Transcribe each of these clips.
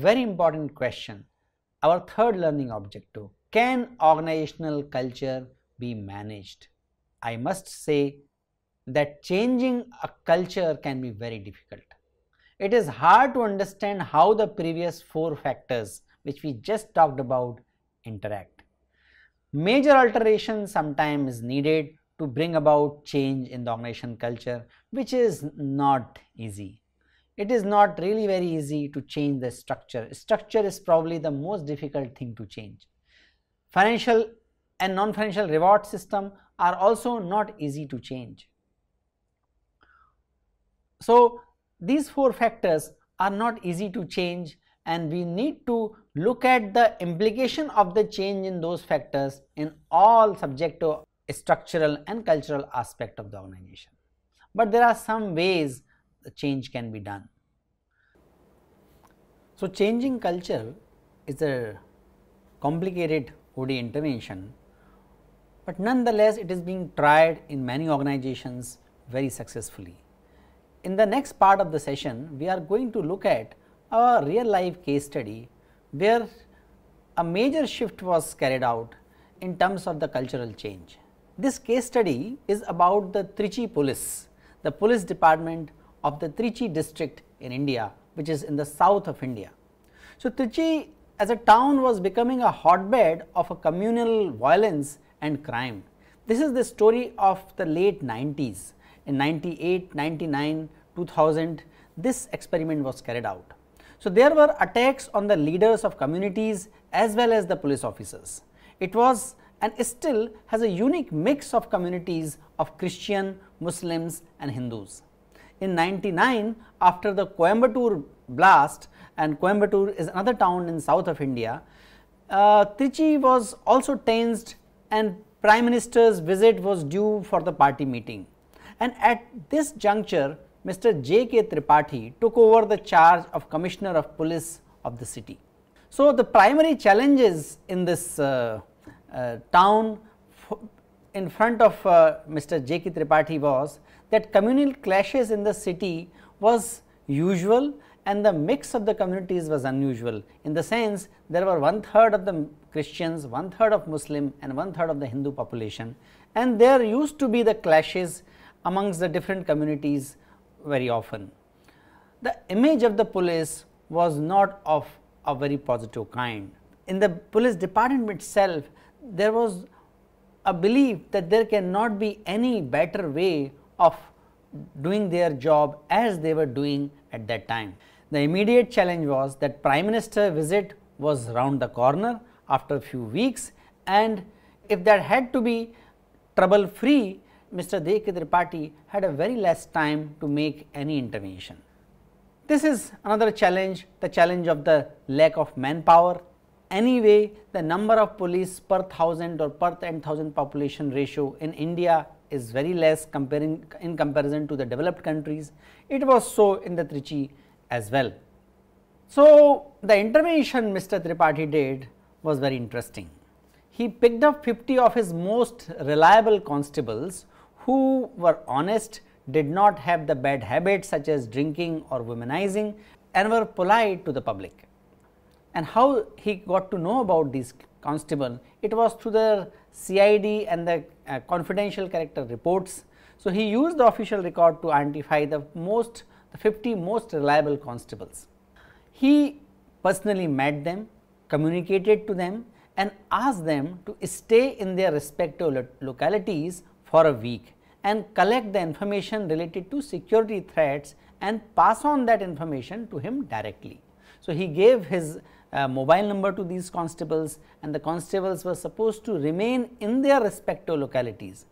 Very important question, our third learning objective, can organizational culture be managed? I must say that changing a culture can be very difficult. It is hard to understand how the previous four factors which we just talked about interact. Major alteration sometimes is needed to bring about change in the organization culture which is not easy it is not really very easy to change the structure. Structure is probably the most difficult thing to change. Financial and non-financial reward system are also not easy to change. So, these four factors are not easy to change and we need to look at the implication of the change in those factors in all subject to structural and cultural aspect of the organization. But there are some ways the change can be done. So, changing culture is a complicated OD intervention, but nonetheless it is being tried in many organizations very successfully. In the next part of the session, we are going to look at a real life case study where a major shift was carried out in terms of the cultural change. This case study is about the Trichy police, the police department of the Trichy district in India which is in the south of India. So, Trichy as a town was becoming a hotbed of a communal violence and crime. This is the story of the late 90s. In 98, 99, 2000, this experiment was carried out. So, there were attacks on the leaders of communities as well as the police officers. It was and still has a unique mix of communities of Christian, Muslims and Hindus in 99 after the Coimbatore blast and Coimbatore is another town in south of India, uh, Trichy was also tensed and prime minister's visit was due for the party meeting. And at this juncture, Mr. J. K. Tripathi took over the charge of commissioner of police of the city. So, the primary challenges in this uh, uh, town in front of uh, Mr. J. K. Tripathi was that communal clashes in the city was usual and the mix of the communities was unusual in the sense there were one third of the Christians, one third of Muslim and one third of the Hindu population and there used to be the clashes amongst the different communities very often. The image of the police was not of a very positive kind. In the police department itself there was a belief that there cannot be any better way of doing their job as they were doing at that time. The immediate challenge was that prime minister visit was round the corner after a few weeks and if that had to be trouble free Mr. J.K. Tripathi had a very less time to make any intervention. This is another challenge, the challenge of the lack of manpower. Anyway, the number of police per thousand or per 10,000 population ratio in India is very less comparing in comparison to the developed countries. It was so in the Trichy as well. So, the intervention Mr. Tripathi did was very interesting. He picked up 50 of his most reliable constables who were honest, did not have the bad habits such as drinking or womanizing and were polite to the public. And how he got to know about these constable? It was through the CID and the uh, confidential character reports. So, he used the official record to identify the most the 50 most reliable constables. He personally met them, communicated to them and asked them to stay in their respective localities for a week and collect the information related to security threats and pass on that information to him directly. So, he gave his uh, mobile number to these constables and the constables were supposed to remain in their respective localities.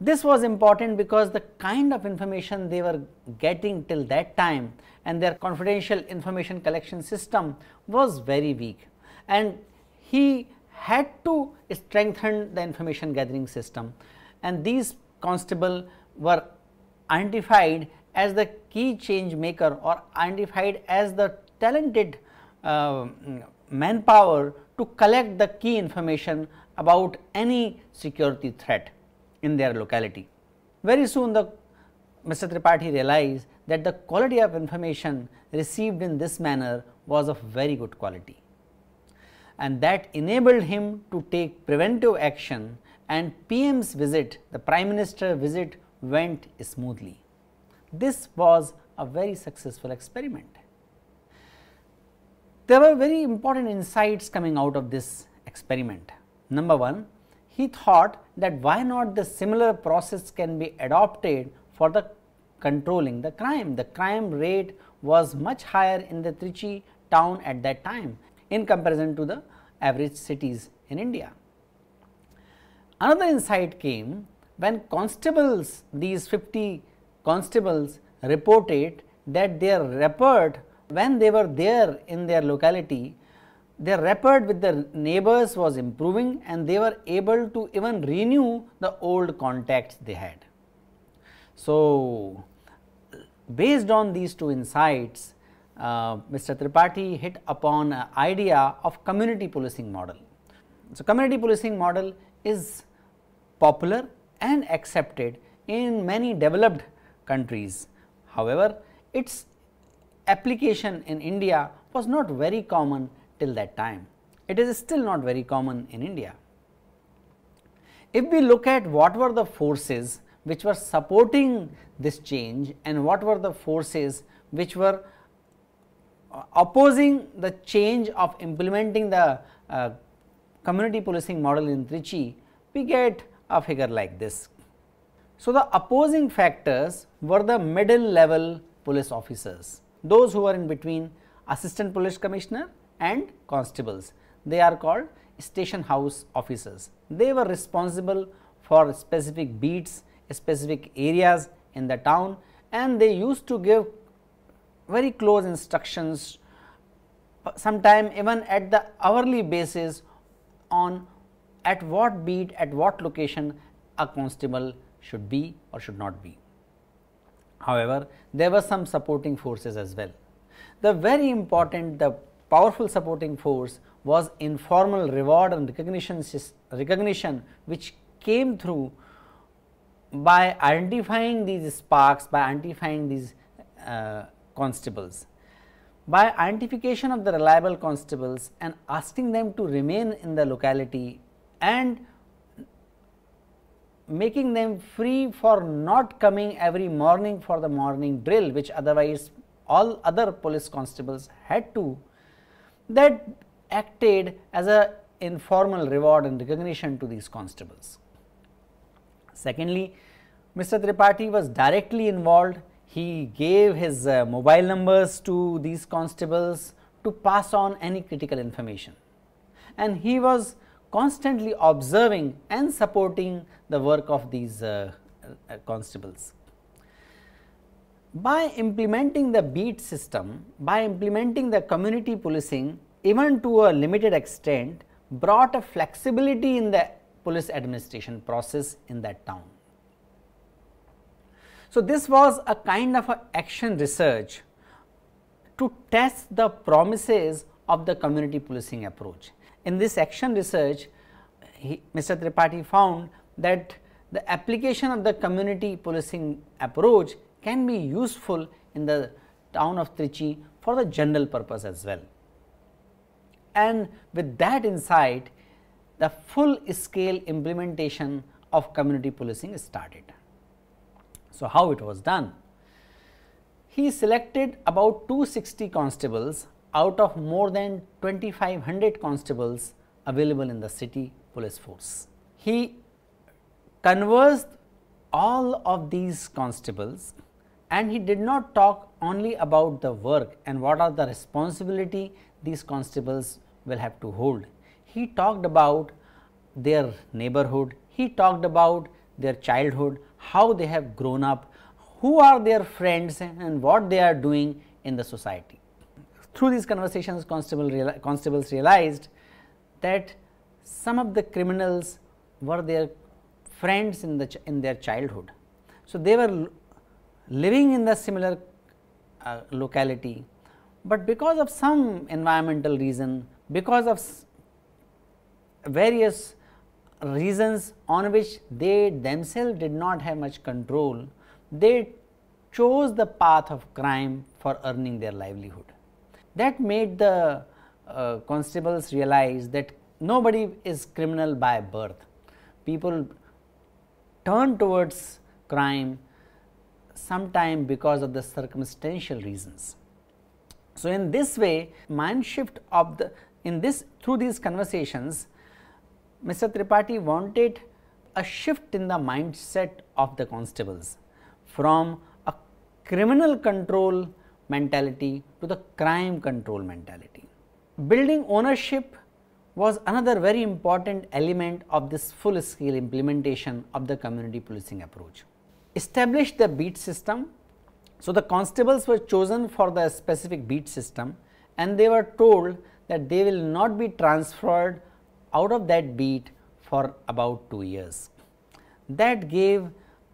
This was important because the kind of information they were getting till that time and their confidential information collection system was very weak and he had to strengthen the information gathering system and these constable were identified as the key change maker or identified as the talented uh, manpower to collect the key information about any security threat in their locality. Very soon the Mr. Tripathi realized that the quality of information received in this manner was of very good quality and that enabled him to take preventive action and PM's visit, the Prime Minister visit went smoothly. This was a very successful experiment. There were very important insights coming out of this experiment. Number 1, he thought that why not the similar process can be adopted for the controlling the crime. The crime rate was much higher in the Trichy town at that time in comparison to the average cities in India. Another insight came when constables, these 50 constables reported that their report when they were there in their locality, their rapport with their neighbors was improving and they were able to even renew the old contacts they had. So, based on these two insights, uh, Mr. Tripathi hit upon an idea of community policing model. So, community policing model is popular and accepted in many developed countries. However, its application in India was not very common till that time. It is still not very common in India. If we look at what were the forces which were supporting this change and what were the forces which were uh, opposing the change of implementing the uh, community policing model in Trichy, we get a figure like this. So, the opposing factors were the middle level police officers, those who were in between assistant police commissioner and constables. They are called station house officers. They were responsible for specific beats, specific areas in the town and they used to give very close instructions sometime even at the hourly basis on at what beat at what location a constable should be or should not be. However, there were some supporting forces as well. The very important the powerful supporting force was informal reward and recognition recognition which came through by identifying these sparks by identifying these uh, constables by identification of the reliable constables and asking them to remain in the locality and making them free for not coming every morning for the morning drill which otherwise all other police constables had to that acted as a informal reward and recognition to these constables. Secondly, Mr. Tripathi was directly involved. He gave his uh, mobile numbers to these constables to pass on any critical information and he was constantly observing and supporting the work of these uh, uh, constables. By implementing the beat system, by implementing the community policing even to a limited extent brought a flexibility in the police administration process in that town. So, this was a kind of a action research to test the promises of the community policing approach. In this action research, he, Mr. Tripathi found that the application of the community policing approach can be useful in the town of Trichy for the general purpose as well. And with that insight, the full scale implementation of community policing started. So, how it was done? He selected about 260 constables out of more than 2500 constables available in the city police force. He conversed all of these constables and he did not talk only about the work and what are the responsibility these constables will have to hold. He talked about their neighborhood, he talked about their childhood, how they have grown up, who are their friends and what they are doing in the society. Through these conversations constable reali constables realized that some of the criminals were their friends in the in their childhood. So, they were living in the similar uh, locality, but because of some environmental reason, because of various reasons on which they themselves did not have much control, they chose the path of crime for earning their livelihood. That made the uh, constables realize that nobody is criminal by birth. People turn towards crime sometime because of the circumstantial reasons. So, in this way mind shift of the in this through these conversations Mr. Tripathi wanted a shift in the mindset of the constables from a criminal control mentality to the crime control mentality. Building ownership was another very important element of this full scale implementation of the community policing approach. Establish the beat system. So, the constables were chosen for the specific beat system and they were told that they will not be transferred out of that beat for about 2 years. That gave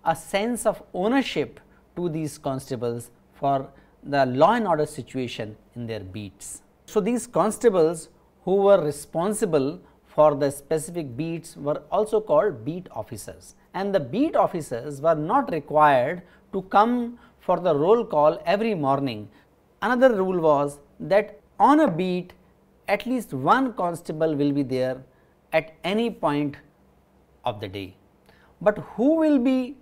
a sense of ownership to these constables for the law and order situation in their beats. So, these constables who were responsible for the specific beats were also called beat officers and the beat officers were not required to come for the roll call every morning. Another rule was that on a beat at least one constable will be there at any point of the day. But who will be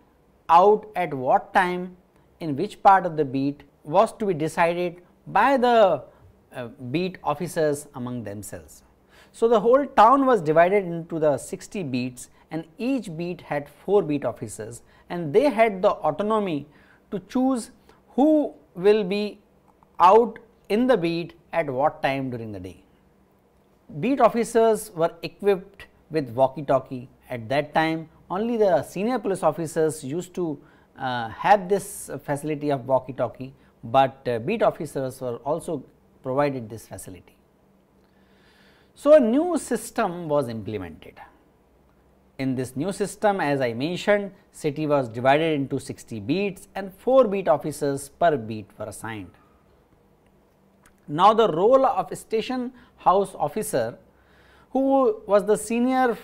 out at what time in which part of the beat was to be decided by the uh, beat officers among themselves. So, the whole town was divided into the 60 beats and each beat had 4 beat officers and they had the autonomy to choose who will be out in the beat at what time during the day. Beat officers were equipped with walkie talkie at that time only the senior police officers used to uh, have this facility of walkie talkie, but uh, beat officers were also provided this facility. So, a new system was implemented. In this new system as I mentioned city was divided into 60 beats and 4 beat officers per beat were assigned. Now, the role of station house officer who was the senior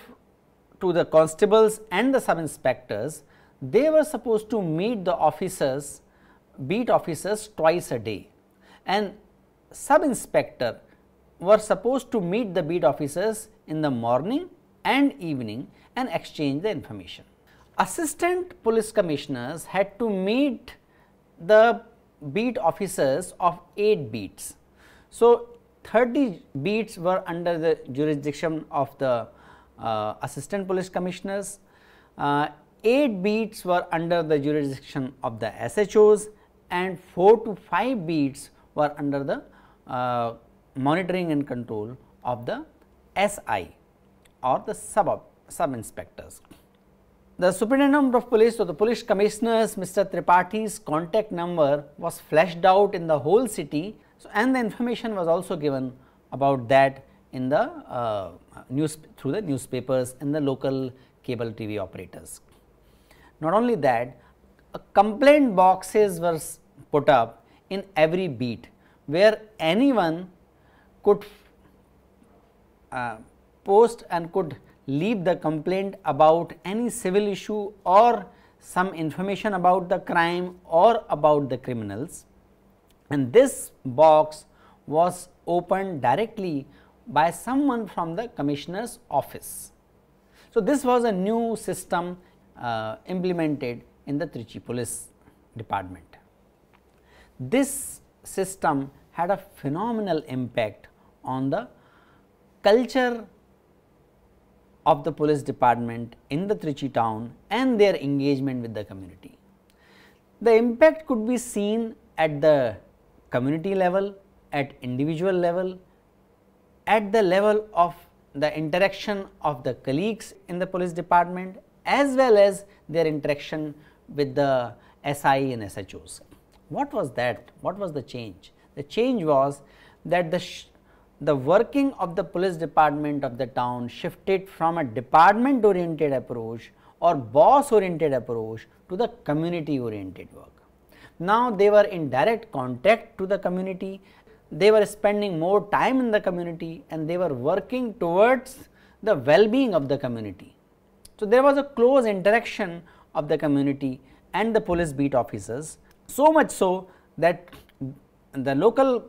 to the constables and the sub inspectors, they were supposed to meet the officers, beat officers twice a day. And sub inspector were supposed to meet the beat officers in the morning and evening and exchange the information. Assistant police commissioners had to meet the beat officers of 8 beats. So, 30 beats were under the jurisdiction of the uh, assistant police commissioners, uh, 8 beats were under the jurisdiction of the SHOs and 4 to 5 beats were under the uh, monitoring and control of the SI or the sub, sub inspectors. The superintendent of police or the police commissioners Mr. Tripathi's contact number was fleshed out in the whole city so, and the information was also given about that in the uh, news through the newspapers and the local cable TV operators. Not only that, complaint boxes were put up in every beat where anyone could uh, post and could leave the complaint about any civil issue or some information about the crime or about the criminals and this box was opened directly by someone from the commissioner's office. So, this was a new system uh, implemented in the Trichy police department. This system had a phenomenal impact on the culture of the police department in the Trichy town and their engagement with the community. The impact could be seen at the community level, at individual level, at the level of the interaction of the colleagues in the police department as well as their interaction with the SI and SHOs. What was that? What was the change? The change was that the the working of the police department of the town shifted from a department oriented approach or boss oriented approach to the community oriented work. Now, they were in direct contact to the community, they were spending more time in the community and they were working towards the well being of the community. So, there was a close interaction of the community and the police beat officers, so much so that the local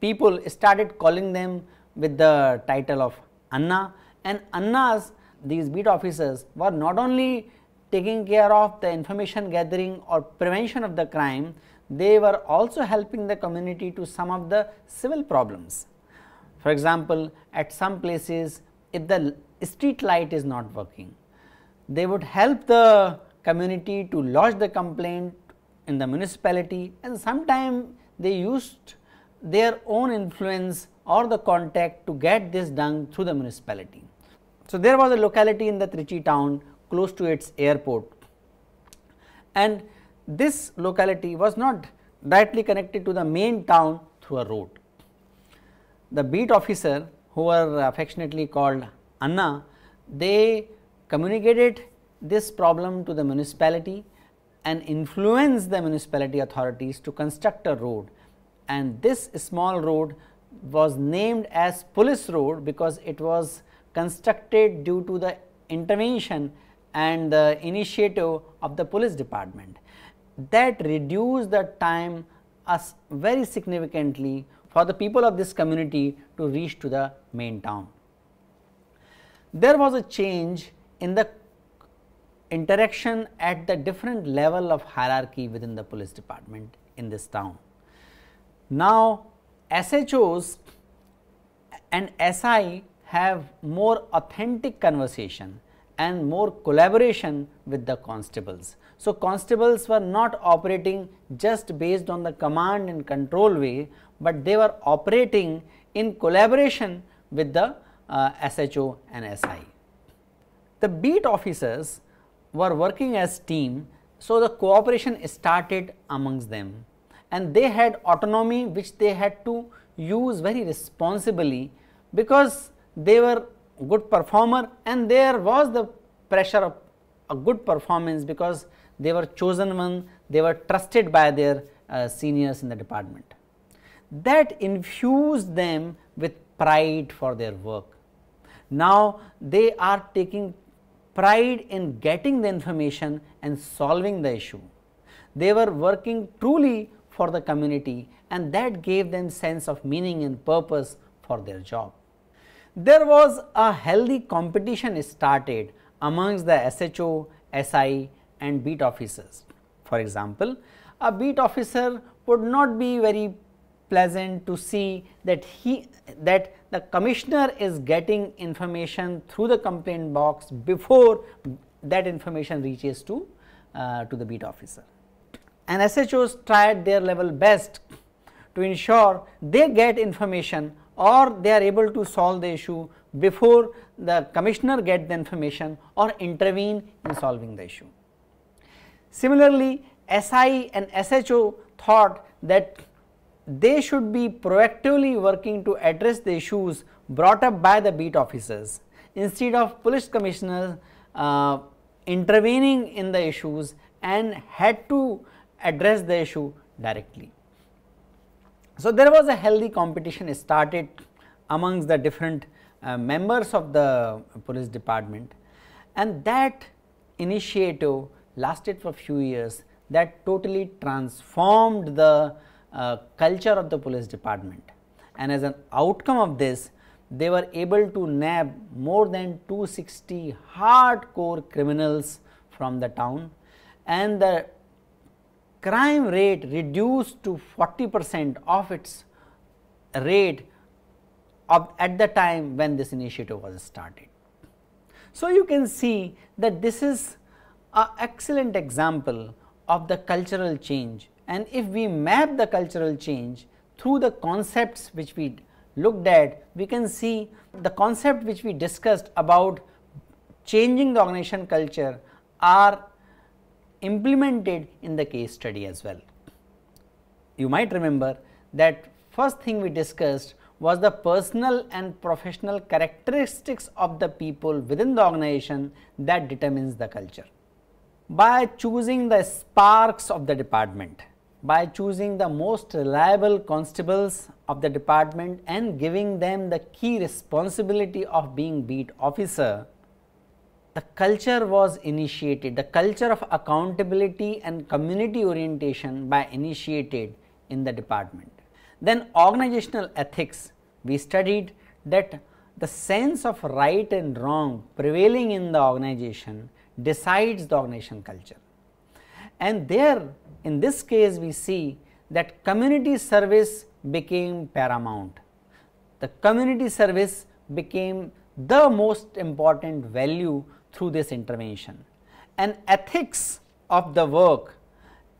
people started calling them with the title of Anna and Annas these beat officers were not only taking care of the information gathering or prevention of the crime, they were also helping the community to some of the civil problems. For example, at some places if the street light is not working, they would help the community to lodge the complaint in the municipality and sometimes they used their own influence or the contact to get this done through the municipality. So, there was a locality in the Trichy town close to its airport and this locality was not directly connected to the main town through a road. The beat officer who were affectionately called Anna, they communicated this problem to the municipality and influenced the municipality authorities to construct a road and this small road was named as police road because it was constructed due to the intervention and the initiative of the police department that reduced the time as very significantly for the people of this community to reach to the main town. There was a change in the interaction at the different level of hierarchy within the police department in this town. Now, SHOs and SI have more authentic conversation and more collaboration with the constables. So, constables were not operating just based on the command and control way, but they were operating in collaboration with the uh, SHO and SI. The beat officers were working as team, so the cooperation started amongst them and they had autonomy which they had to use very responsibly because they were good performer and there was the pressure of a good performance because they were chosen one, they were trusted by their uh, seniors in the department. That infused them with pride for their work. Now, they are taking pride in getting the information and solving the issue. They were working truly for the community and that gave them sense of meaning and purpose for their job there was a healthy competition started amongst the SHO, SI and beat officers. For example, a beat officer would not be very pleasant to see that he that the commissioner is getting information through the complaint box before that information reaches to uh, to the beat officer. And SHOs tried their level best to ensure they get information or they are able to solve the issue before the commissioner get the information or intervene in solving the issue. Similarly, SI and SHO thought that they should be proactively working to address the issues brought up by the beat officers instead of police commissioners uh, intervening in the issues and had to address the issue directly. So, there was a healthy competition started amongst the different uh, members of the police department and that initiative lasted for few years that totally transformed the culture of the police department and as an outcome of this they were able to nab more than 260 hardcore criminals from the town and the crime rate reduced to 40 percent of its rate of at the time when this initiative was started. So, you can see that this is an excellent example of the cultural change and if we map the cultural change through the concepts which we looked at, we can see the concept which we discussed about changing the organization culture are implemented in the case study as well. You might remember that first thing we discussed was the personal and professional characteristics of the people within the organization that determines the culture. By choosing the sparks of the department, by choosing the most reliable constables of the department and giving them the key responsibility of being beat officer, the culture was initiated, the culture of accountability and community orientation by initiated in the department. Then organizational ethics, we studied that the sense of right and wrong prevailing in the organization decides the organization culture. And there in this case we see that community service became paramount. The community service became the most important value through this intervention. And ethics of the work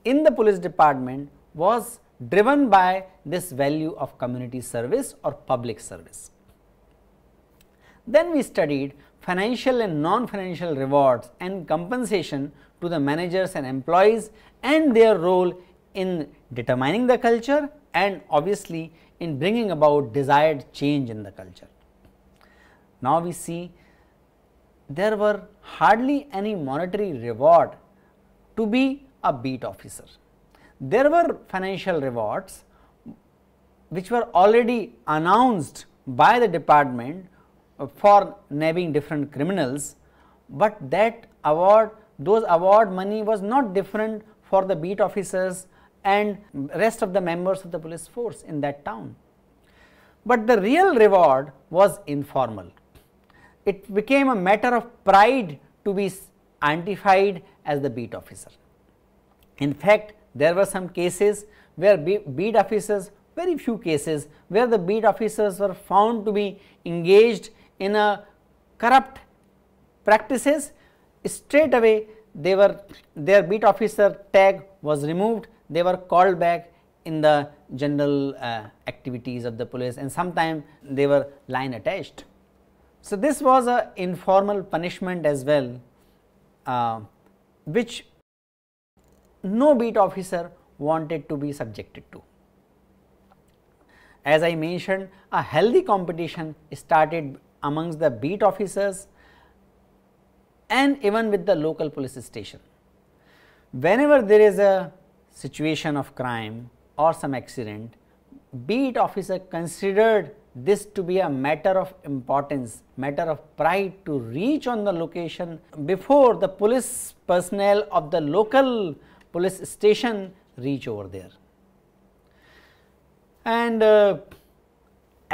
in the police department was driven by this value of community service or public service. Then we studied financial and non-financial rewards and compensation to the managers and employees and their role in determining the culture and obviously in bringing about desired change in the culture. Now we see there were hardly any monetary reward to be a beat officer. There were financial rewards which were already announced by the department Uh, for nabbing different criminals, but that award those award money was not different for the beat officers and rest of the members of the police force in that town. But the real reward was informal it became a matter of pride to be identified as the beat officer. In fact, there were some cases where beat officers, very few cases, where the beat officers were found to be engaged in a corrupt practices, straight away they were their beat officer tag was removed, they were called back in the general uh, activities of the police and sometimes they were line attached. So, this was a informal punishment as well uh, which no beat officer wanted to be subjected to. As I mentioned a healthy competition started amongst the beat officers and even with the local police station. Whenever there is a situation of crime or some accident, beat officer considered this to be a matter of importance, matter of pride to reach on the location before the police personnel of the local police station reach over there. And uh,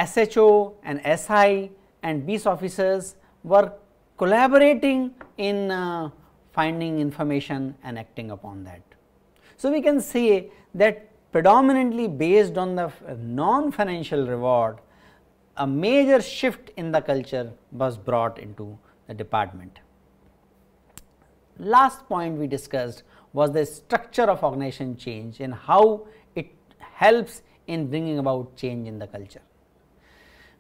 SHO and SI and BIS officers were collaborating in uh, finding information and acting upon that. So, we can say that predominantly based on the non-financial reward a major shift in the culture was brought into the department. Last point we discussed was the structure of organization change and how it helps in bringing about change in the culture.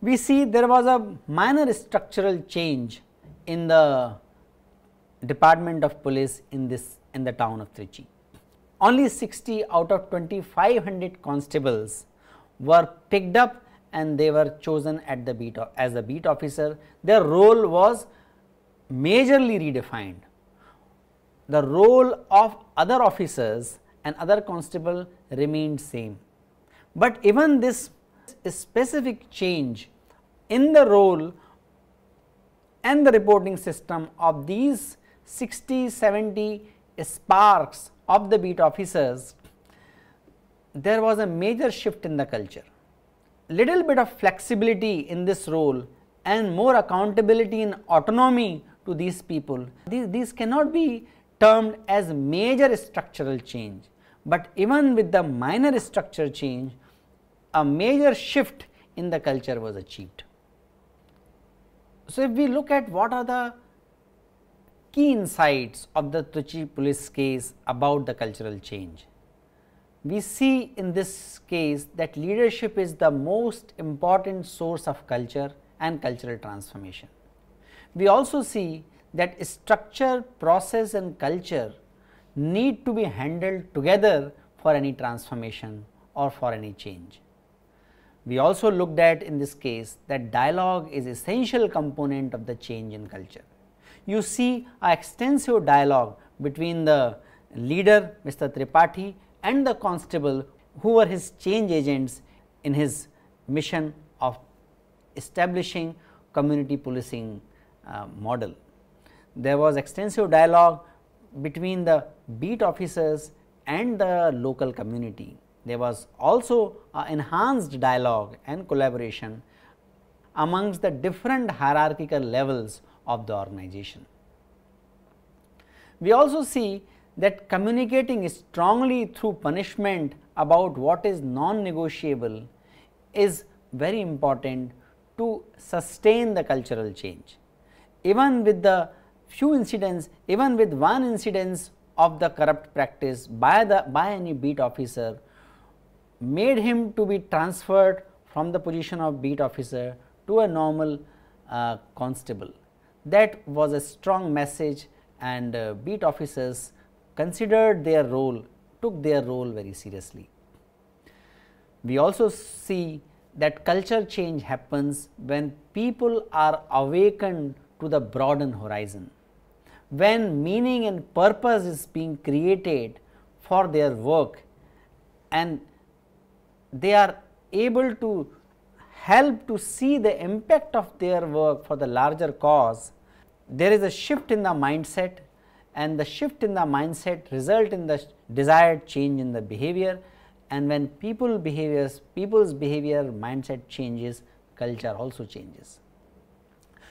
We see there was a minor structural change in the department of police in this in the town of Trichy. Only 60 out of 2500 constables were picked up and they were chosen at the beat as a beat officer. Their role was majorly redefined. The role of other officers and other constable remained same. But even this specific change in the role and the reporting system of these 60, 70 sparks of the beat officers, there was a major shift in the culture. Little bit of flexibility in this role and more accountability and autonomy to these people, these, these cannot be termed as major structural change, but even with the minor structure change, a major shift in the culture was achieved. So, if we look at what are the key insights of the Trichy police case about the cultural change, we see in this case that leadership is the most important source of culture and cultural transformation. We also see that structure, process and culture need to be handled together for any transformation or for any change. We also looked at in this case that dialogue is essential component of the change in culture. You see a extensive dialogue between the leader Mr. Tripathi and the constable who were his change agents in his mission of establishing community policing uh, model. There was extensive dialogue between the beat officers and the local community. There was also enhanced dialogue and collaboration amongst the different hierarchical levels of the organization. We also see that communicating strongly through punishment about what is non-negotiable is very important to sustain the cultural change. Even with the few incidents, even with one incidence of the corrupt practice by the by any beat officer made him to be transferred from the position of beat officer to a normal uh, constable. That was a strong message and uh, beat officers considered their role, took their role very seriously. We also see that culture change happens when people are awakened to the broadened horizon, when meaning and purpose is being created for their work and they are able to help to see the impact of their work for the larger cause, there is a shift in the mindset and the shift in the mindset result in the desired change in the behavior and when people behaviors people's behavior mindset changes culture also changes.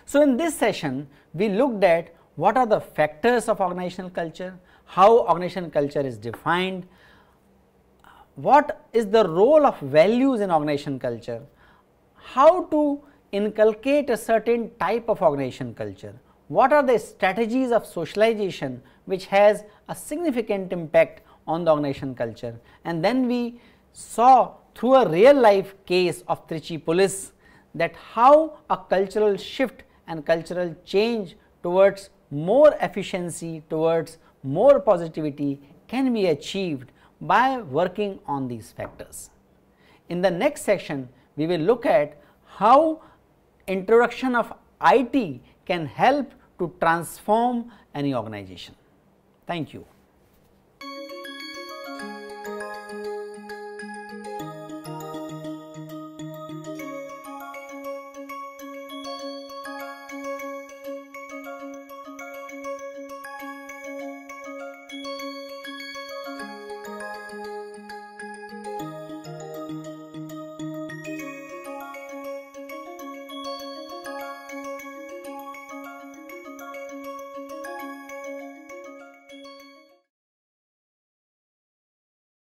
So, in this session we looked at what are the factors of organizational culture, how organizational culture is defined, what is the role of values in organization culture, how to inculcate a certain type of organization culture, what are the strategies of socialization which has a significant impact on the organization culture? And then we saw through a real life case of Trichy police that how a cultural shift and cultural change towards more efficiency towards more positivity can be achieved by working on these factors. In the next section, we will look at how introduction of IT can help to transform any organization. Thank you.